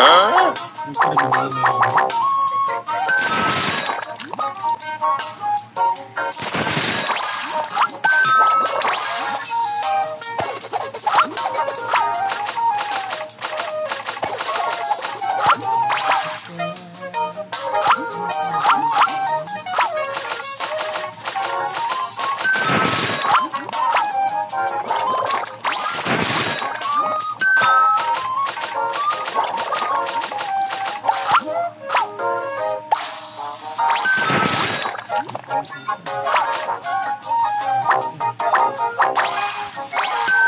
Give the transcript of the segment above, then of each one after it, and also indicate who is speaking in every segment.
Speaker 1: Huh? Thank you.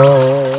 Speaker 2: Oh.